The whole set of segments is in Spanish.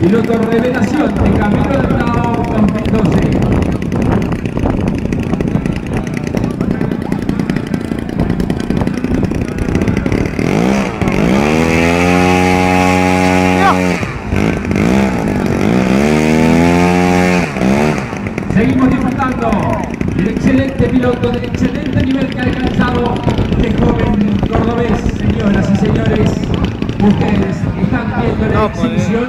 Piloto revelación de Camilo Altao 2012. Seguimos disfrutando del excelente piloto, del excelente nivel que ha alcanzado este joven cordobés, señoras y señores. Ustedes están viendo la No, exhibición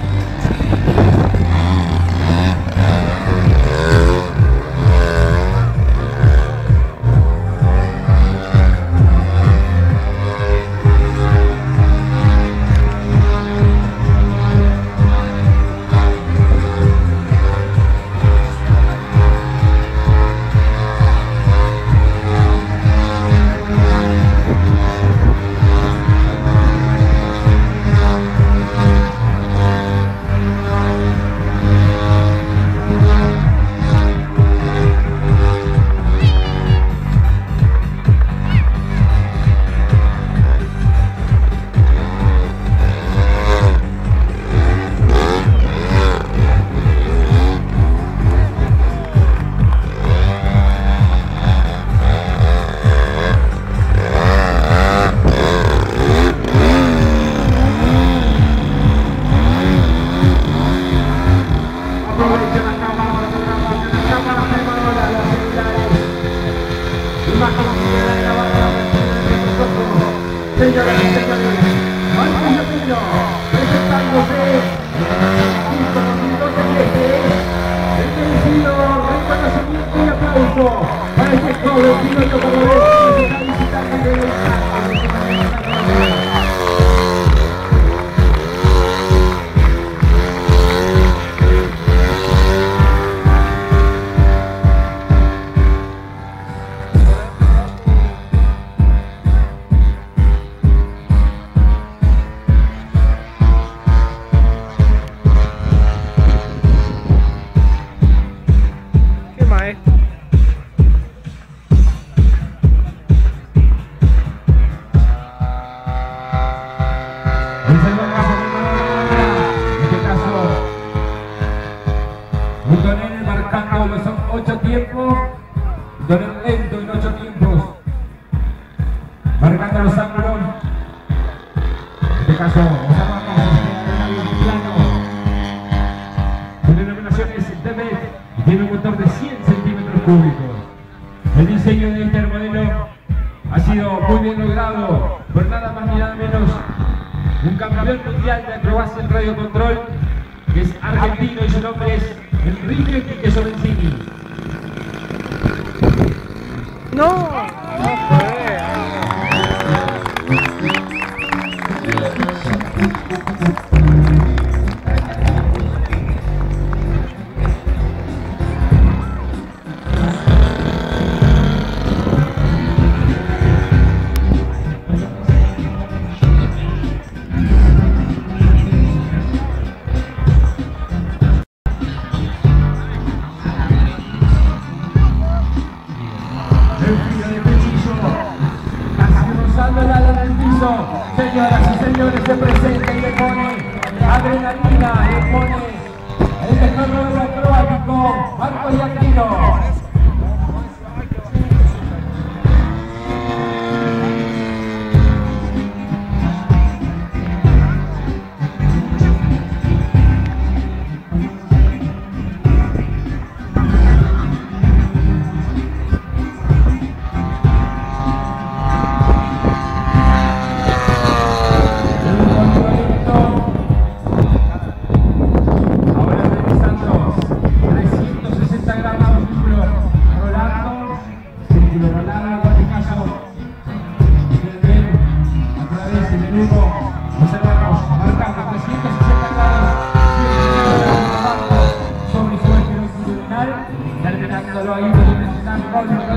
un tonel marcando los ocho tiempos, un tonel lento en ocho tiempos, marcando los ángulos. En este caso, observamos el plano, con denominaciones DB y tiene un motor de 100 centímetros cúbicos. El diseño de este modelo ha sido muy bien logrado por nada más ni nada menos un campeón mundial de acrobacia en radio control que es argentino y su nombre es Enrique Quique Sorrentini. No, se presenta y le pone adrenalina, le pone el mejor acrobático, Marco Yatrino.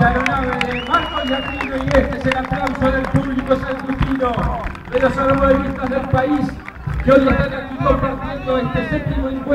la aeronave de Marco Yatino y este es el aplauso del público santutino, de los arbolistas del país que hoy están aquí compartiendo este séptimo encuentro.